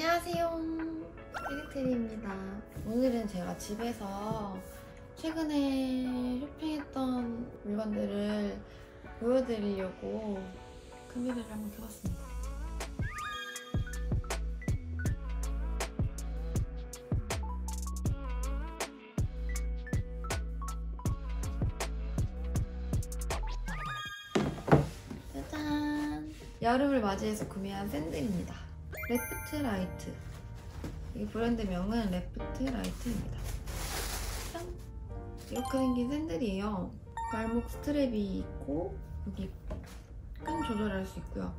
안녕하세요. 에리테리입니다. 오늘은 제가 집에서 최근에 쇼핑했던 물건들을 보여드리려고 카메라를 한번 켜봤습니다. 짜잔! 여름을 맞이해서 구매한 샌들입니다. Left Right. 이 브랜드명은 Left Right입니다. 짠! 이렇게 생긴 샌들이에요. 발목 strap이 있고 여기 끈 조절할 수 있고요.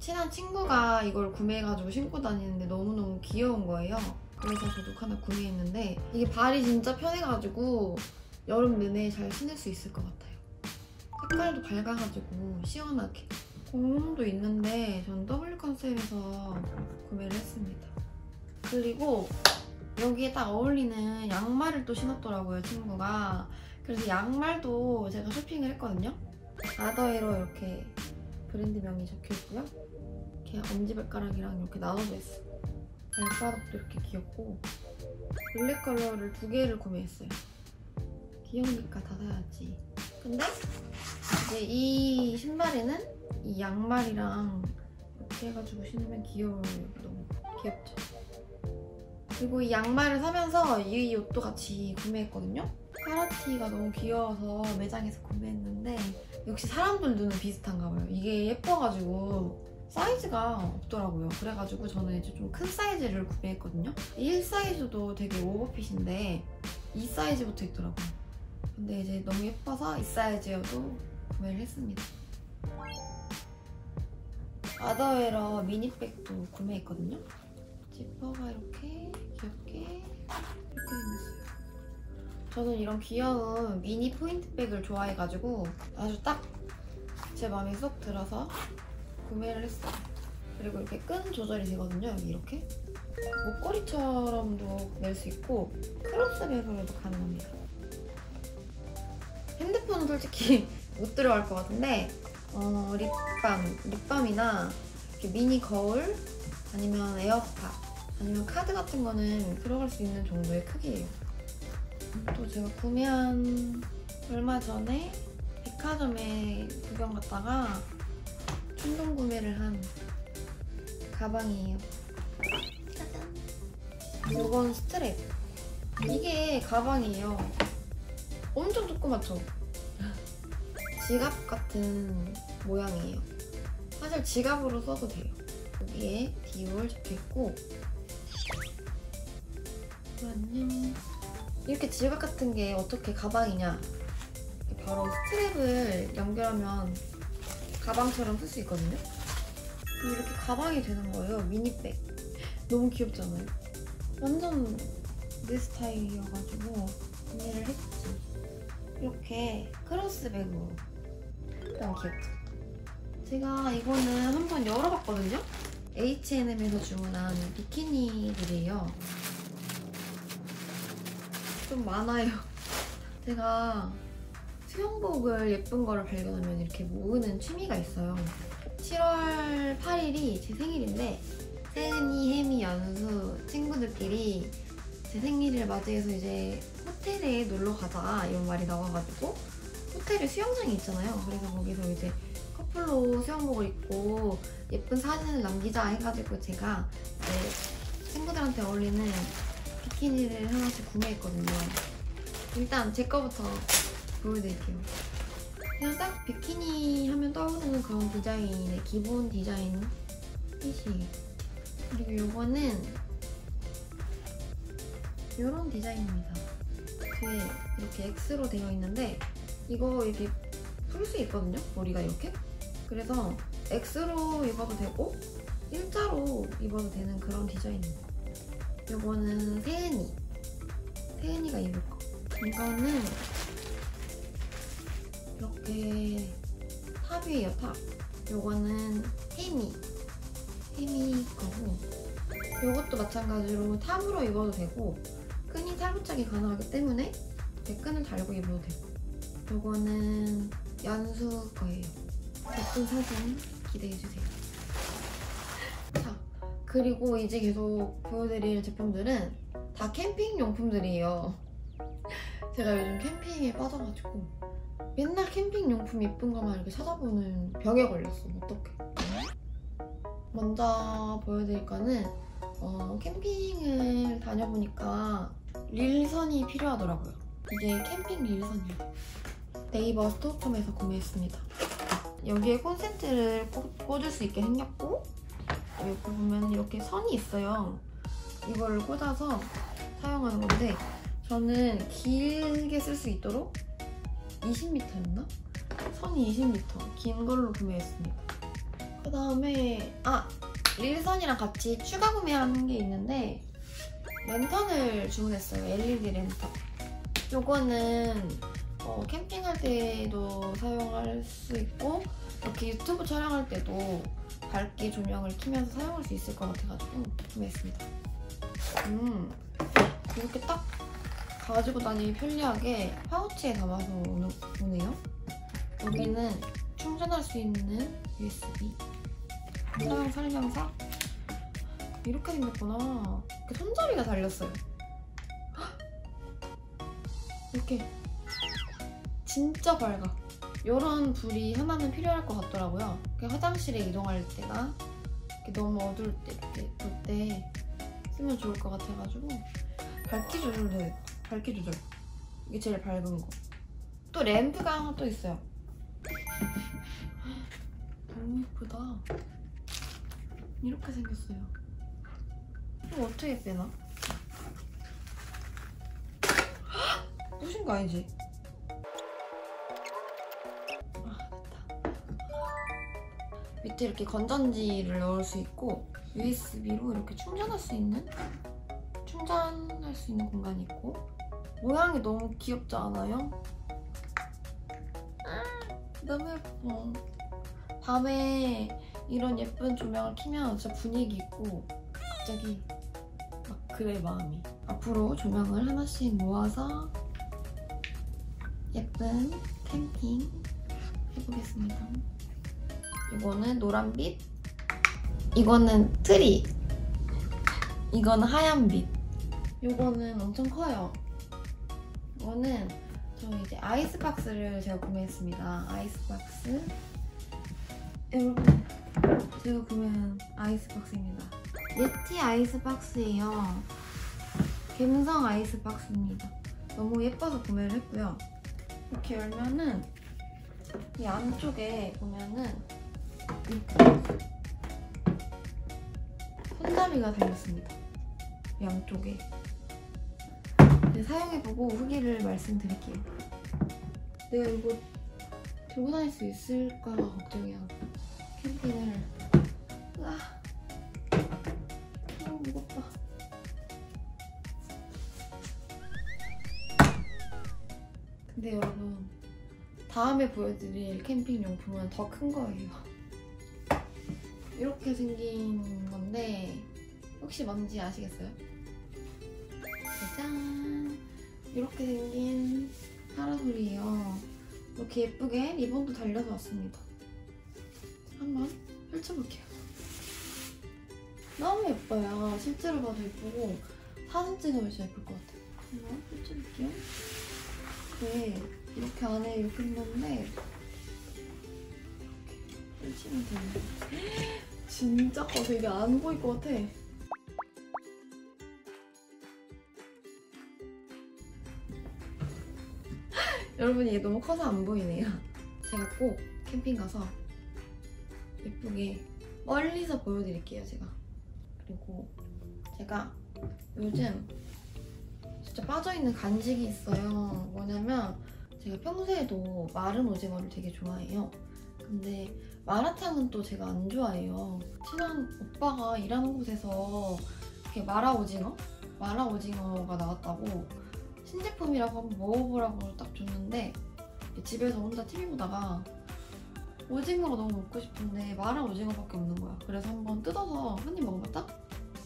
친한 친구가 이걸 구매해가지고 신고 다니는데 너무너무 귀여운 거예요. 그래서 저도 하나 구매했는데 이게 발이 진짜 편해가지고 여름 내내 잘 신을 수 있을 것 같아요. 색깔도 밝아가지고 시원하게. 공룡도 있는데 전 W 컨셉에서 구매를 했습니다. 그리고 여기에 딱 어울리는 양말을 또 신었더라고요, 친구가. 그래서 양말도 제가 쇼핑을 했거든요. 아더에로 이렇게 브랜드명이 적혀 있고요. 이렇게 엄지발가락이랑 이렇게 나눠져 있어요. 발가락도 이렇게 귀엽고 블랙 컬러를 두 개를 구매했어요. 귀여우니까 다 사야지. 근데 이제 이 신발에는 이 양말이랑 이렇게 해가지고 신으면 귀여워요. 너무 귀엽죠? 그리고 이 양말을 사면서 이 옷도 같이 구매했거든요. 카라티가 너무 귀여워서 매장에서 구매했는데 역시 사람들 눈은 비슷한가 봐요. 이게 예뻐가지고 사이즈가 없더라고요. 그래가지고 저는 이제 좀 큰 사이즈를 구매했거든요. 1 사이즈도 되게 오버핏인데 2 사이즈부터 있더라고요. 근데 이제 너무 예뻐서 이 사이즈여도 구매를 했습니다. 아더웨러 미니백도 구매했거든요. 지퍼가 이렇게 귀엽게 이렇게 생겼어요. 저는 이런 귀여운 미니 포인트백을 좋아해가지고 아주 딱 제 마음에 쏙 들어서 구매를 했어요. 그리고 이렇게 끈 조절이 되거든요. 이렇게 목걸이처럼도 낼 수 있고 크로스백으로도 가능합니다. 핸드폰은 솔직히 못 들어갈 것 같은데 어, 립밤, 립밤이나 이렇게 미니 거울 아니면 에어팟 아니면 카드 같은 거는 들어갈 수 있는 정도의 크기예요. 또 제가 구매한 얼마 전에 백화점에 구경 갔다가 충동 구매를 한 가방이에요. 짜잔. 이건 스트랩. 이게 가방이에요. 엄청 조그맣죠? 지갑 같은 모양이에요. 사실 지갑으로 써도 돼요. 여기에 디올 적혀있고 안녕 이렇게 지갑 같은 게 어떻게 가방이냐 바로 스트랩을 연결하면 가방처럼 쓸 수 있거든요. 이렇게 가방이 되는 거예요. 미니백. 너무 귀엽잖아요. 완전 내 스타일이어가지고 구매를 했지. 이렇게 크로스백으로 너무 귀엽죠? 제가 이거는 한번 열어봤거든요? H&M에서 주문한 비키니들이에요. 좀 많아요. 제가 수영복을 예쁜 거를 발견하면 이렇게 모으는 취미가 있어요. 7월 8일이 제 생일인데 세은이, 혜미, 연수 친구들끼리 제 생일을 맞이해서 이제 호텔에 놀러 가자 이런 말이 나와가지고 호텔에 수영장이 있잖아요. 그래서 거기서 이제 커플로 수영복을 입고 예쁜 사진을 남기자 해가지고 제가 친구들한테 어울리는 비키니를 하나씩 구매했거든요. 일단 제 거부터 보여드릴게요. 그냥 딱 비키니 하면 떠오르는 그런 디자인의 기본 디자인 핏이 그리고 이거는 이런 디자인입니다. 뒤에 이렇게 X로 되어 있는데 이거 이렇게 풀 수 있거든요? 머리가 이렇게? 그래서 X로 입어도 되고 일자로 입어도 되는 그런 디자인입니다. 이거는 세은이. 세은이가 입을 거. 이거는 이렇게 top이에요, top. 이거는 혜미. 혜미 거고 이것도 마찬가지로 top으로 입어도 되고 끈이 탈부착이 가능하기 때문에 이렇게 끈을 달고 입어도 되고 이거는 연수 거예요. 예쁜 사진 기대해주세요. 자, 그리고 이제 계속 보여드릴 제품들은 다 캠핑 용품들이에요. 제가 요즘 캠핑에 빠져가지고 맨날 캠핑 용품 예쁜 것만 이렇게 찾아보는 병에 걸렸어. 어떡해. 먼저 보여드릴 거는 어, 캠핑을 다녀보니까 릴선이 필요하더라고요. 이게 캠핑 릴선이에요. 네이버 스토어컴에서 구매했습니다. 여기에 콘센트를 꽂- 꽂을 수 있게 생겼고 여기 보면 이렇게 선이 있어요. 이거를 꽂아서 사용하는 건데 저는 길게 쓸 수 있도록 20m였나? 선이 20m 긴 걸로 구매했습니다. 그 다음에 아 릴선이랑 같이 추가 구매한 게 있는데 랜턴을 주문했어요. LED 랜턴. 요거는 어, 캠핑할 때도 사용할 수 있고 이렇게 유튜브 촬영할 때도 밝기 조명을 켜면서 사용할 수 있을 것 같아가지고 구매했습니다. 음 이렇게 딱 가지고 다니기 편리하게 파우치에 담아서 오네요. 여기는 충전할 수 있는 USB 사용 설명서 이렇게 생겼구나. 이렇게 손잡이가 달렸어요. 헉! 이렇게 진짜 밝아. 이런 불이 하나는 필요할 것 같더라고요. 화장실에 이동할 때나 너무 어두울 때 이렇게 볼 때 쓰면 좋을 것 같아가지고 밝기 조절도 해요. 밝기 조절. 이게 제일 밝은 거. 또 램프가 하나 또 있어요. 너무 예쁘다. 이렇게 생겼어요. 이거 어떻게 빼나? 부신 거 아니지? 밑에 이렇게 건전지를 넣을 수 있고 USB로 이렇게 충전할 수 있는 충전할 수 있는 공간이 있고 모양이 너무 귀엽지 않아요? 아, 너무 예뻐. 밤에 이런 예쁜 조명을 켜면 진짜 분위기 있고 갑자기 막 그래 마음이 앞으로 조명을 하나씩 모아서 예쁜 캠핑 해보겠습니다 이거는 노란빛 이거는 트리 이거는 하얀빛 이거는 엄청 커요 이거는 저 이제 아이스박스를 제가 구매했습니다 아이스박스 여러분 제가 구매한 아이스박스입니다. 예티 아이스박스예요. 갬성 아이스박스입니다. 너무 예뻐서 구매를 했고요. 이렇게 열면은 이 안쪽에 보면은 손잡이가 달렸습니다. 양쪽에. 네, 사용해보고 후기를 말씀드릴게요. 내가 이거 들고 다닐 수 있을까 걱정이야. 캠핑을 으아 너무 무겁다 근데 여러분 다음에 보여드릴 캠핑 용품은 더 큰 거예요 이렇게 생긴 건데 혹시 뭔지 아시겠어요? 짜잔 이렇게 생긴 파라솔이에요 이렇게 예쁘게 리본도 달려서 왔습니다 한번 펼쳐볼게요. 너무 예뻐요. 실제로 봐도 예쁘고 사진 찍으면 진짜 예쁠 것 같아요. 한번 펼쳐볼게요. 네, 이렇게 안에 이렇게 있는데 이렇게 펼치면 되는 진짜 커서 이게 안 보일 것 같아. 여러분 이게 너무 커서 안 보이네요. 제가 꼭 캠핑 가서 예쁘게 멀리서 보여드릴게요 제가 그리고 제가 요즘 진짜 빠져있는 간식이 있어요 뭐냐면 제가 평소에도 마른 오징어를 되게 좋아해요 근데 마라탕은 또 제가 안 좋아해요 친한 오빠가 일하는 곳에서 이렇게 마라 오징어? 마라 오징어가 나왔다고 신제품이라고 한번 먹어보라고 딱 줬는데 집에서 혼자 TV 보다가 오징어가 너무 먹고 싶은데 마라 오징어밖에 없는 거야. 그래서 한번 뜯어서 한 입 먹어봤다?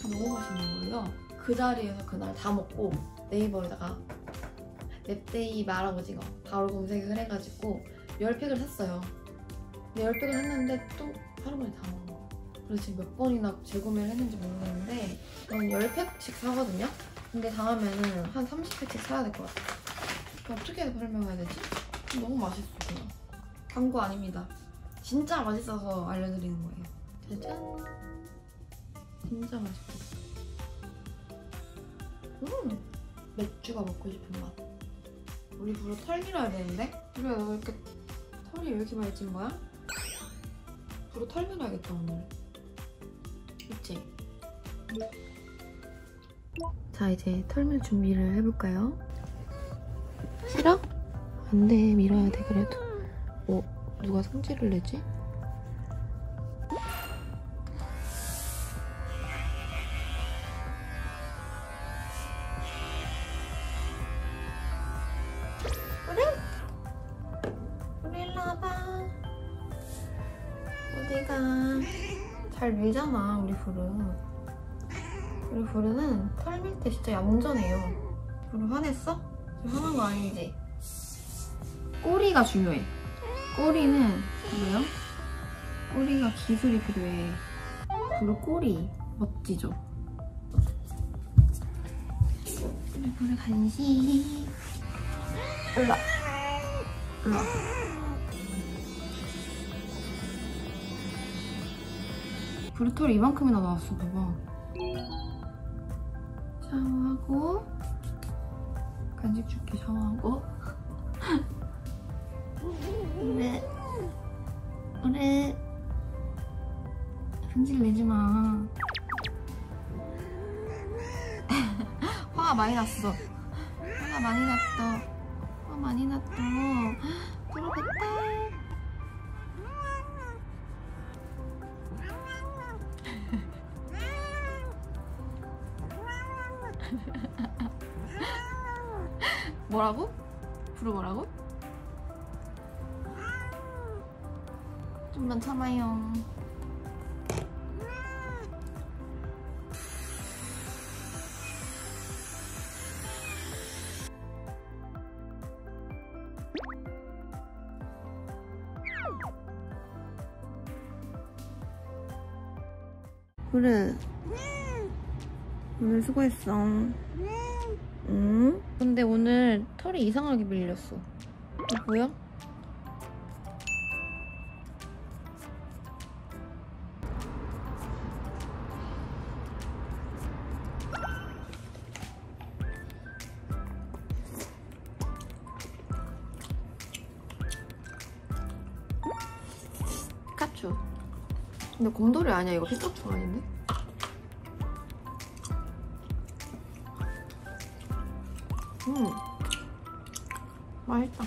너무 맛있는 거예요. 그 자리에서 그날 다 먹고 네이버에다가 맵데이 마라 오징어 바로 검색을 해가지고 10팩을 샀어요. 근데 10팩을 샀는데 또 하루 만에 다 먹은 거. 그래서 지금 몇 번이나 재구매를 했는지 모르겠는데 전 10팩씩 사거든요? 근데 다음에는 한 30팩씩 사야 될 것 같아요. 어떻게 설명해야 되지? 너무 맛있어 그냥. 광고 아닙니다. 진짜 맛있어서 알려드리는 거예요. 짜잔. 진짜 맛있어. 음! 맥주가 먹고 싶은 맛. 우리 부로 털 밀어야 되는데? 우리 왜 이렇게 털이 왜 이렇게 많이 찐 거야? 부로 털 밀어야겠다 오늘. 그치? 자 이제 털밀 준비를 해볼까요? 싫어? 안돼 밀어야 돼 그래도. 어 누가 성질을 내지? 잘 밀잖아, 우리 부르. 우리 부르는 털밀때 진짜 얌전해요. 부르 화냈어? 지금 화난 거 아니지? 꼬리가 중요해. 꼬리는 뭐예요? 꼬리가 기술이 필요해. 부르 꼬리. 멋지죠? 우리 부르 간식. 와. 일 브루털이 이만큼이나 나왔어, 봐봐. 샤워하고, 간식 줄게, 샤워하고. 그래. 그래. 성질 내지 마. 화가 많이 났어. 화가 많이 났어. 화 많이 났어. 부러웠다. 뭐라고? 부르 뭐라고? 좀만 참아요. 그래. 오늘 수고했어. 응? 근데 오늘 털이 이상하게 밀렸어. 이거 보여? 피카츄. 근데 곰돌이 아니야. 이거 피카츄 아닌데? 맛있다.